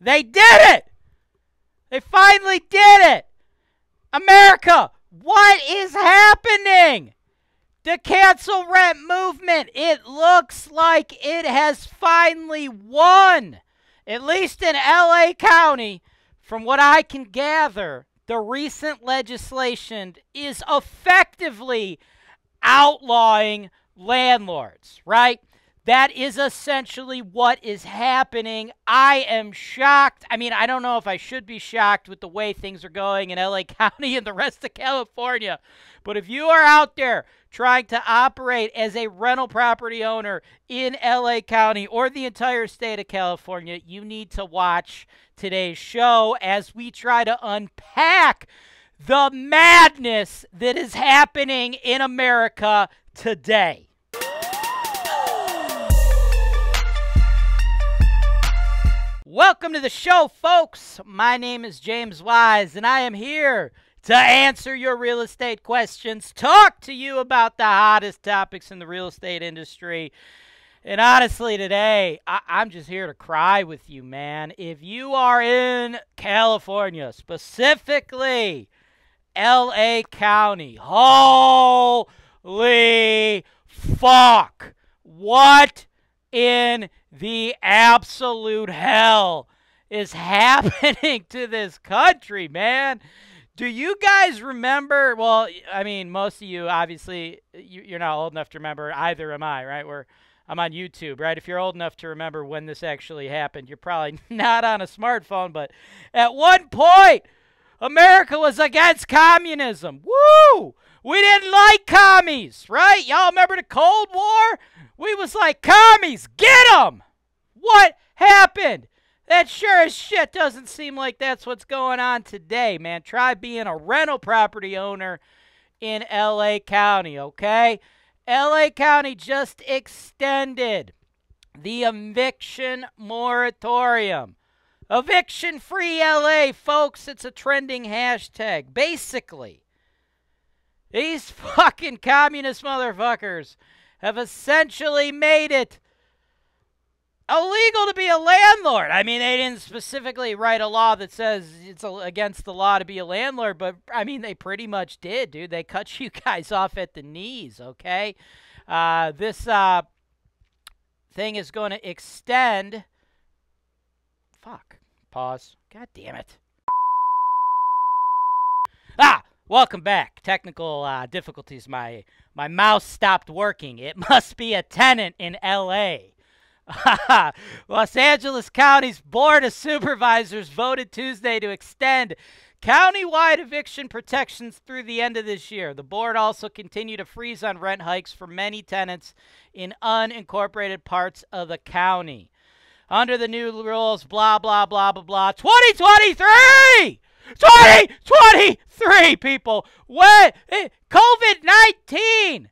They did it! They finally did it! America, what is happening? The cancel rent movement, it looks like it has finally won. At least in LA County, from what I can gather, the recent legislation is effectively outlawing landlords, right? That is essentially what is happening. I am shocked. I mean, I don't know if I should be shocked with the way things are going in LA County and the rest of California. But if you are out there trying to operate as a rental property owner in LA County or the entire state of California, you need to watch today's show as we try to unpack the madness that is happening in America today. Welcome to the show, folks. My name is James Wise, and I am here to answer your real estate questions, talk to you about the hottest topics in the real estate industry. And honestly, today, I- am just here to cry with you, man. If you are in California, specifically LA County, holy fuck. What in the absolute hell is happening to this country, man? Do you guys remember? Well, I mean, most of you obviously you, are not old enough to remember. Either am I, right? We're I'm on YouTube, right? If you're old enough to remember when this actually happened, you're probably not on a smartphone. But at one point, America was against communism. Woo! We didn't like commies, right? Y'all remember the Cold War? We was like, commies, get them! What happened? That sure as shit doesn't seem like that's what's going on today, man. Try being a rental property owner in LA County, okay? LA County just extended the eviction moratorium. Eviction free LA, folks. It's a trending hashtag. Basically, these fucking communist motherfuckers have essentially made it illegal to be a landlord. I mean, they didn't specifically write a law that says it's against the law to be a landlord, but I mean, they pretty much did, dude. They cut you guys off at the knees, okay? Uh, this uh, thing is going to extend. Fuck. Pause. God damn it. Ah! Welcome back. Technical uh, difficulties. My my mouse stopped working. It must be a tenant in L.A. Los Angeles County's Board of Supervisors voted Tuesday to extend countywide eviction protections through the end of this year. The board also continued to freeze on rent hikes for many tenants in unincorporated parts of the county. Under the new rules, blah, blah, blah, blah, blah. 2023! 2023, people. What? Eh, COVID 19.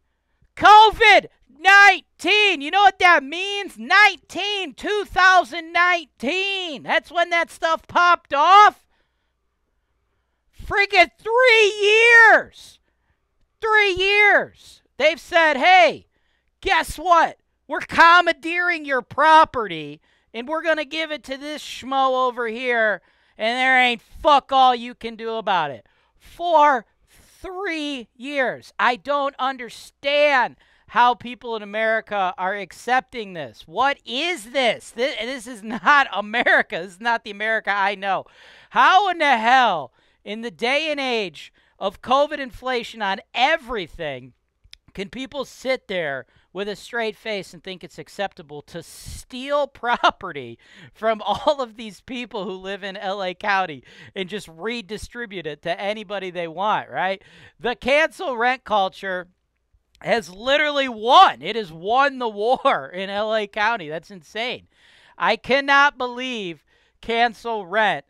COVID 19. You know what that means? 19, 2019. That's when that stuff popped off. Freaking three years. Three years. They've said, hey, guess what? We're commandeering your property and we're going to give it to this schmo over here and there ain't fuck all you can do about it. For three years. I don't understand how people in America are accepting this. What is this? This, this is not America. This is not the America I know. How in the hell, in the day and age of COVID inflation on everything, can people sit there with a straight face and think it's acceptable to steal property from all of these people who live in LA County and just redistribute it to anybody they want, right? The cancel rent culture has literally won. It has won the war in LA County. That's insane. I cannot believe cancel rent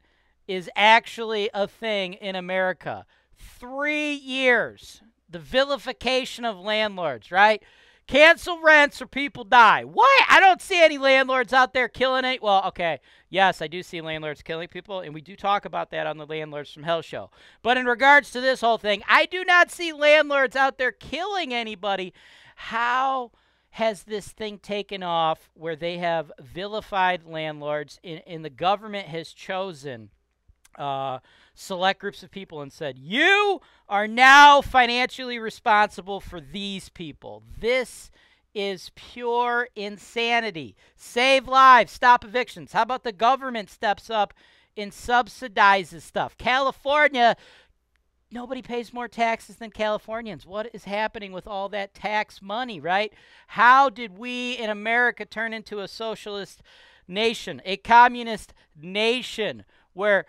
is actually a thing in America. Three years. The vilification of landlords, right? Cancel rents or people die. Why? I don't see any landlords out there killing it. Well, okay. Yes, I do see landlords killing people, and we do talk about that on the Landlords from Hell show. But in regards to this whole thing, I do not see landlords out there killing anybody. How has this thing taken off where they have vilified landlords, and, and the government has chosen uh, select groups of people and said, You are now financially responsible for these people. This is pure insanity. Save lives, stop evictions. How about the government steps up and subsidizes stuff? California, nobody pays more taxes than Californians. What is happening with all that tax money, right? How did we in America turn into a socialist nation, a communist nation where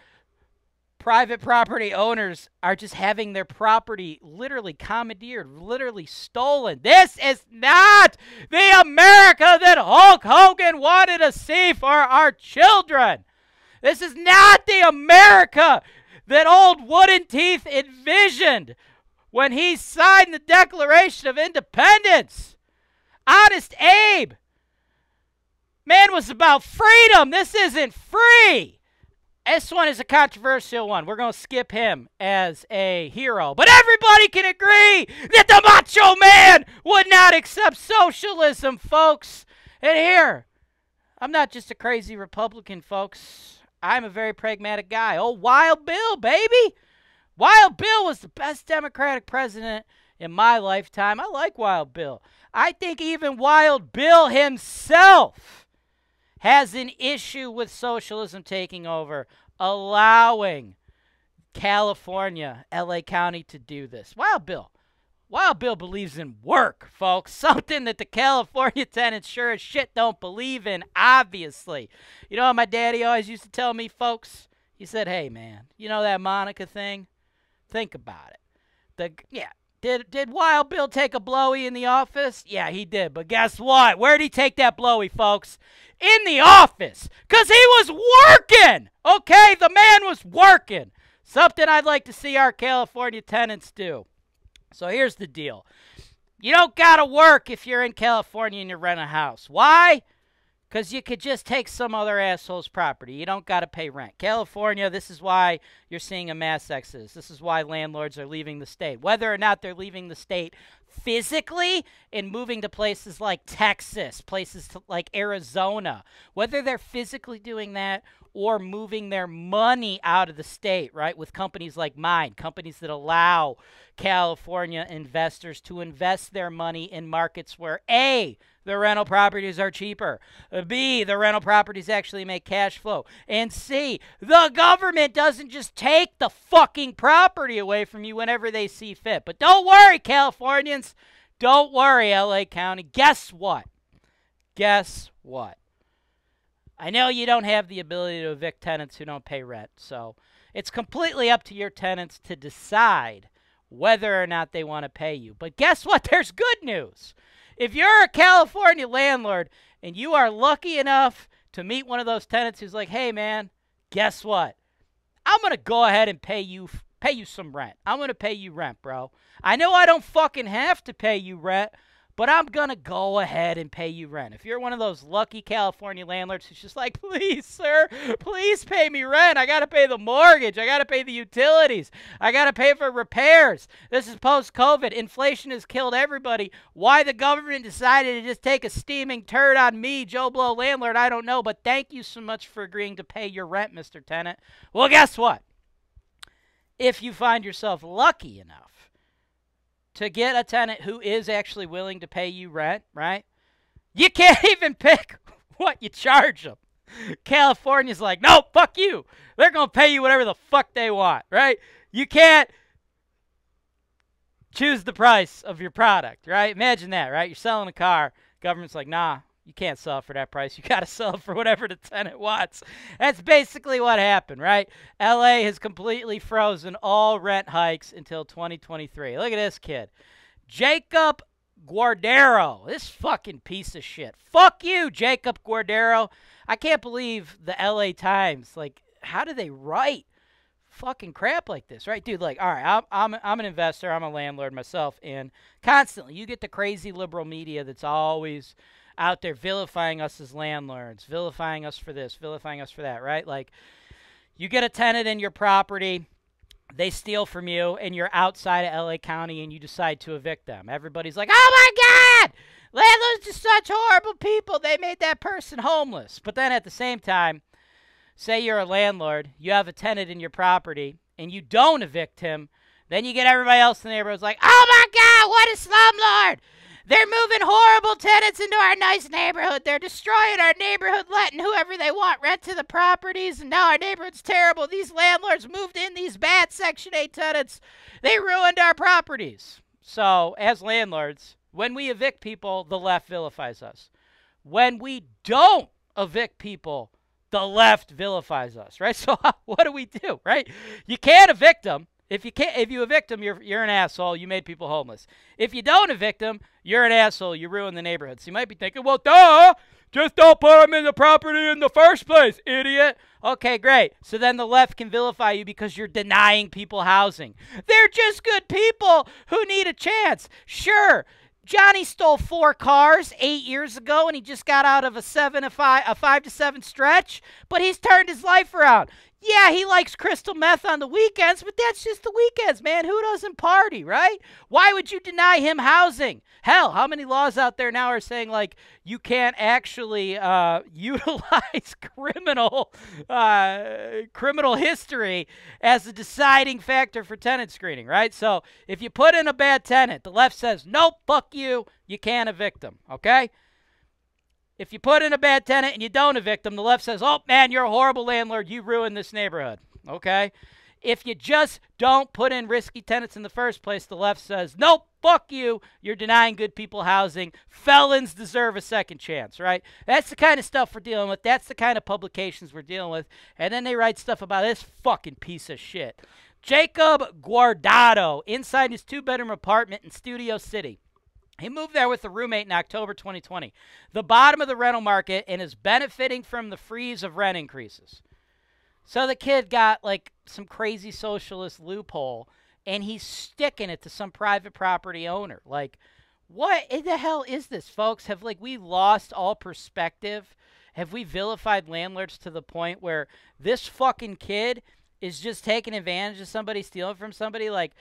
private property owners are just having their property literally commandeered, literally stolen. This is not the America that Hulk Hogan wanted to see for our children. This is not the America that old Wooden Teeth envisioned when he signed the Declaration of Independence. Honest Abe. Man was about freedom. This isn't free. This one is a controversial one. We're going to skip him as a hero. But everybody can agree that the Macho Man would not accept socialism, folks. And here, I'm not just a crazy Republican, folks. I'm a very pragmatic guy. Oh, Wild Bill, baby. Wild Bill was the best Democratic president in my lifetime. I like Wild Bill. I think even Wild Bill himself has an issue with socialism taking over, allowing California, LA County to do this. Wild Bill. Wild Bill believes in work, folks. Something that the California tenants sure as shit don't believe in, obviously. You know what my daddy always used to tell me, folks? He said, hey, man, you know that Monica thing? Think about it. The Yeah, did did Wild Bill take a blowy in the office? Yeah, he did. But guess what? Where'd he take that blowy, folks? In the office. Cause he was working. Okay, the man was working. Something I'd like to see our California tenants do. So here's the deal. You don't gotta work if you're in California and you rent a house. Why? Because you could just take some other asshole's property. You don't got to pay rent. California, this is why you're seeing a mass exodus. This is why landlords are leaving the state. Whether or not they're leaving the state physically and moving to places like Texas, places like Arizona, whether they're physically doing that or moving their money out of the state, right? With companies like mine, companies that allow California investors to invest their money in markets where A, the rental properties are cheaper. Uh, B, the rental properties actually make cash flow. And C, the government doesn't just take the fucking property away from you whenever they see fit. But don't worry, Californians. Don't worry, LA County. Guess what? Guess what? I know you don't have the ability to evict tenants who don't pay rent. So it's completely up to your tenants to decide whether or not they want to pay you. But guess what? There's good news. If you're a California landlord and you are lucky enough to meet one of those tenants who's like, "Hey man, guess what? I'm going to go ahead and pay you pay you some rent. I'm going to pay you rent, bro. I know I don't fucking have to pay you rent, but I'm going to go ahead and pay you rent. If you're one of those lucky California landlords who's just like, please, sir, please pay me rent. I got to pay the mortgage. I got to pay the utilities. I got to pay for repairs. This is post COVID. Inflation has killed everybody. Why the government decided to just take a steaming turd on me, Joe Blow landlord, I don't know. But thank you so much for agreeing to pay your rent, Mr. Tenant. Well, guess what? If you find yourself lucky enough, to get a tenant who is actually willing to pay you rent, right? You can't even pick what you charge them. California's like, no, fuck you. They're going to pay you whatever the fuck they want, right? You can't choose the price of your product, right? Imagine that, right? You're selling a car. Government's like, nah, you can't sell for that price. You got to sell for whatever the tenant wants. That's basically what happened, right? LA has completely frozen all rent hikes until 2023. Look at this kid. Jacob Guardado. This fucking piece of shit. Fuck you, Jacob Guardado. I can't believe the LA Times. Like, how do they write fucking crap like this, right? Dude, like, all right, I'm, I'm, I'm an investor, I'm a landlord myself, and constantly you get the crazy liberal media that's always out there vilifying us as landlords, vilifying us for this, vilifying us for that, right? Like, you get a tenant in your property, they steal from you, and you're outside of LA County and you decide to evict them. Everybody's like, oh my God! Landlords are such horrible people. They made that person homeless. But then at the same time, say you're a landlord, you have a tenant in your property, and you don't evict him, then you get everybody else in the neighborhood like, oh my God, what a slumlord! They're moving horrible tenants into our nice neighborhood. They're destroying our neighborhood, letting whoever they want rent to the properties, and now our neighborhood's terrible. These landlords moved in these bad Section 8 tenants. They ruined our properties. So, as landlords, when we evict people, the left vilifies us. When we don't evict people, the left vilifies us, right? So, what do we do, right? You can't evict them if you can't, if you evict them, you're you're an asshole. You made people homeless. If you don't evict them, you're an asshole. You ruin the neighborhood. So you might be thinking, well, duh, just don't put them in the property in the first place, idiot. Okay, great. So then the left can vilify you because you're denying people housing. They're just good people who need a chance. Sure, Johnny stole four cars eight years ago, and he just got out of a seven, a five, a five to seven stretch. But he's turned his life around. Yeah, he likes crystal meth on the weekends, but that's just the weekends, man. Who doesn't party, right? Why would you deny him housing? Hell, how many laws out there now are saying like you can't actually uh, utilize criminal uh, criminal history as a deciding factor for tenant screening, right? So if you put in a bad tenant, the left says nope, fuck you, you can't evict them, okay? If you put in a bad tenant and you don't evict them, the left says, oh, man, you're a horrible landlord. You ruined this neighborhood. Okay? If you just don't put in risky tenants in the first place, the left says, nope, fuck you. You're denying good people housing. Felons deserve a second chance, right? That's the kind of stuff we're dealing with. That's the kind of publications we're dealing with. And then they write stuff about this fucking piece of shit. Jacob Guardado inside his two bedroom apartment in Studio City. He moved there with a roommate in October 2020, the bottom of the rental market, and is benefiting from the freeze of rent increases. So the kid got like some crazy socialist loophole, and he's sticking it to some private property owner. Like, what in the hell is this, folks? Have like we lost all perspective? Have we vilified landlords to the point where this fucking kid is just taking advantage of somebody stealing from somebody? Like,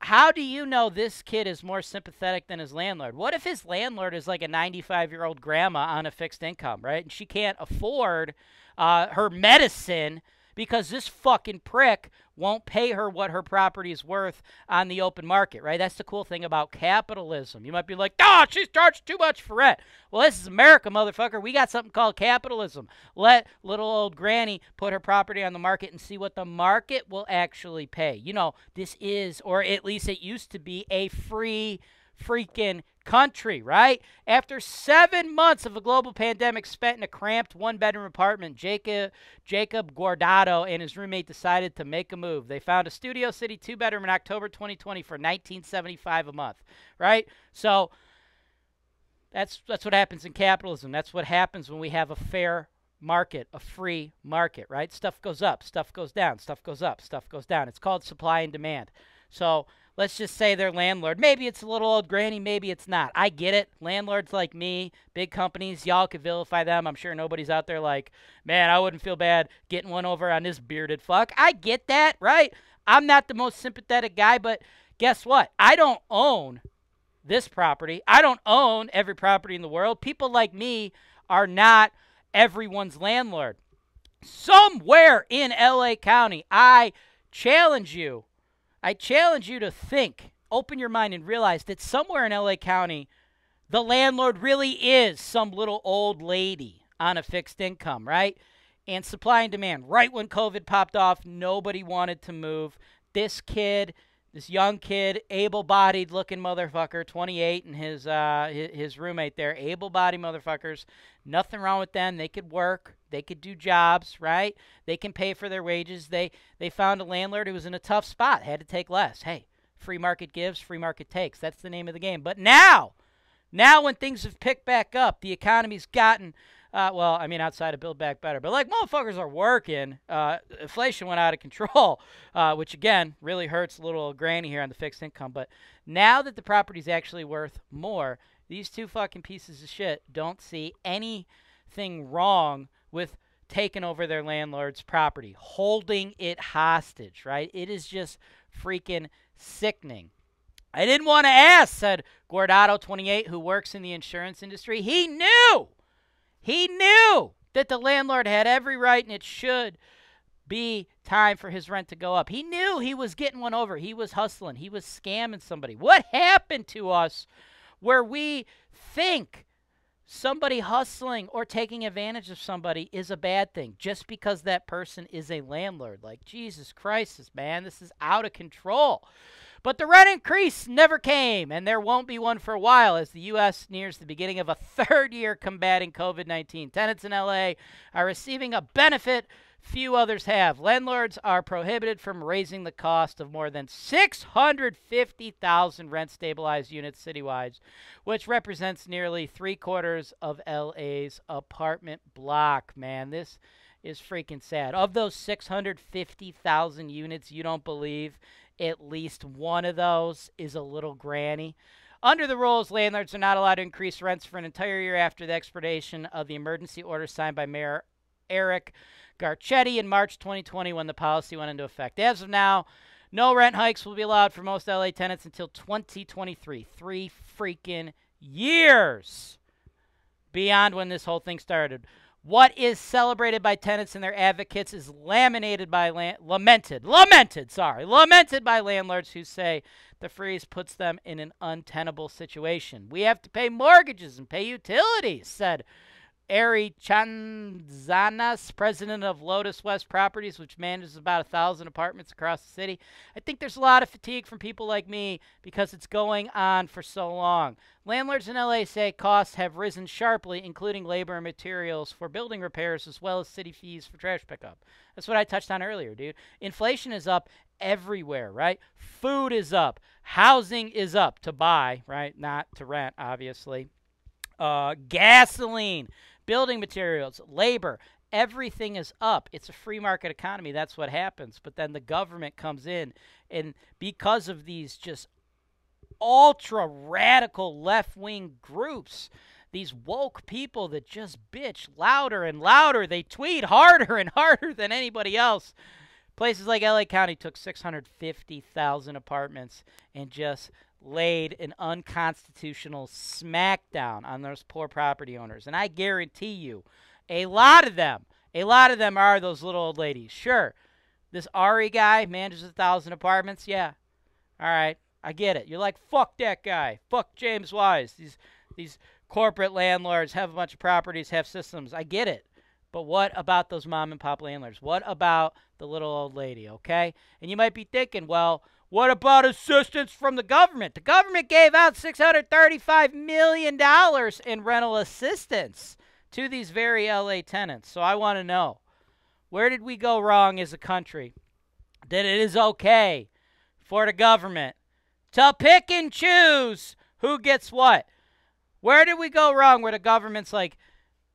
how do you know this kid is more sympathetic than his landlord? What if his landlord is like a 95 year old grandma on a fixed income, right? And she can't afford uh, her medicine because this fucking prick won't pay her what her property is worth on the open market, right? That's the cool thing about capitalism. You might be like, ah, oh, she's charged too much for rent. Well, this is America, motherfucker. We got something called capitalism. Let little old granny put her property on the market and see what the market will actually pay. You know, this is, or at least it used to be, a free freaking country, right? After seven months of a global pandemic spent in a cramped one bedroom apartment, Jacob, Jacob Guardado and his roommate decided to make a move. They found a Studio City two bedroom in October 2020 for 1975 a month, right? So that's that's what happens in capitalism. That's what happens when we have a fair market, a free market, right? Stuff goes up, stuff goes down, stuff goes up, stuff goes down. It's called supply and demand. So let's just say they're landlord. Maybe it's a little old granny, maybe it's not. I get it. Landlords like me, big companies, y'all could vilify them. I'm sure nobody's out there like, man, I wouldn't feel bad getting one over on this bearded fuck. I get that, right? I'm not the most sympathetic guy, but guess what? I don't own this property. I don't own every property in the world. People like me are not everyone's landlord. Somewhere in LA County, I challenge you I challenge you to think, open your mind, and realize that somewhere in LA County, the landlord really is some little old lady on a fixed income, right? And supply and demand. Right when COVID popped off, nobody wanted to move. This kid, this young kid, able-bodied looking motherfucker, 28, and his uh, his, roommate there, able-bodied motherfuckers. Nothing wrong with them. They could work. They could do jobs, right? They can pay for their wages. They they found a landlord who was in a tough spot, had to take less. Hey, free market gives, free market takes. That's the name of the game. But now, now when things have picked back up, the economy's gotten uh, well, I mean, outside of Build Back Better, but like motherfuckers are working. Uh, inflation went out of control, uh, which again really hurts a little granny here on the fixed income. But now that the property's actually worth more, these two fucking pieces of shit don't see anything wrong with taking over their landlord's property, holding it hostage, right? It is just freaking sickening. I didn't want to ask, said Guardado, 28, who works in the insurance industry. He knew, he knew that the landlord had every right and it should be time for his rent to go up. He knew he was getting one over. He was hustling, he was scamming somebody. What happened to us where we think somebody hustling or taking advantage of somebody is a bad thing just because that person is a landlord? Like, Jesus Christ, man, this is out of control. But the rent increase never came, and there won't be one for a while as the U.S. nears the beginning of a third year combating COVID 19. Tenants in LA are receiving a benefit few others have. Landlords are prohibited from raising the cost of more than 650,000 rent stabilized units citywide, which represents nearly three quarters of LA's apartment block. Man, this is freaking sad. Of those 650,000 units, you don't believe at least one of those is a little granny. Under the rules, landlords are not allowed to increase rents for an entire year after the expiration of the emergency order signed by Mayor Eric Garcetti in March 2020 when the policy went into effect. As of now, no rent hikes will be allowed for most LA tenants until 2023. Three freaking years beyond when this whole thing started. What is celebrated by tenants and their advocates is laminated by lamented, lamented, sorry, lamented by landlords who say the freeze puts them in an untenable situation. We have to pay mortgages and pay utilities, said Ari Chazanas, president of Lotus West Properties, which manages about a thousand apartments across the city. I think there's a lot of fatigue from people like me because it's going on for so long. Landlords in LA say costs have risen sharply, including labor and materials for building repairs, as well as city fees for trash pickup. That's what I touched on earlier, dude. Inflation is up everywhere, right? Food is up, housing is up to buy, right? Not to rent, obviously. Uh, gasoline building materials, labor, everything is up. It's a free market economy. That's what happens. But then the government comes in, and because of these just ultra radical left wing groups, these woke people that just bitch louder and louder, they tweet harder and harder than anybody else. Places like LA County took 650,000 apartments and just laid an unconstitutional smackdown on those poor property owners. And I guarantee you, a lot of them, a lot of them are those little old ladies. Sure, this Ari guy manages a thousand apartments. Yeah, all right, I get it. You're like, fuck that guy. Fuck James Wise. These these corporate landlords have a bunch of properties, have systems. I get it. But what about those mom and pop landlords? What about the little old lady, okay? And you might be thinking, well, what about assistance from the government? The government gave out $635 million in rental assistance to these very LA tenants. So I want to know where did we go wrong as a country? That it is okay for the government to pick and choose who gets what? Where did we go wrong where the government's like,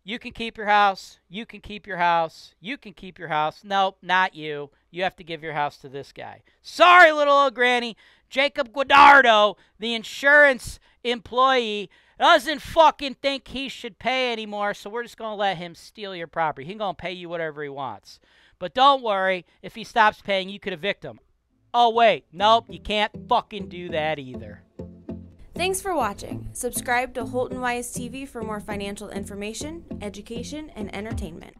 you can keep your house, you can keep your house, you can keep your house? Nope, not you you have to give your house to this guy. Sorry, little old granny. Jacob Guadardo, the insurance employee, doesn't fucking think he should pay anymore, so we're just going to let him steal your property. He's going to pay you whatever he wants. But don't worry, if he stops paying, you could evict him. Oh, wait. Nope, you can't fucking do that either. Thanks for watching. Subscribe to Holton Wise TV for more financial information, education, and entertainment.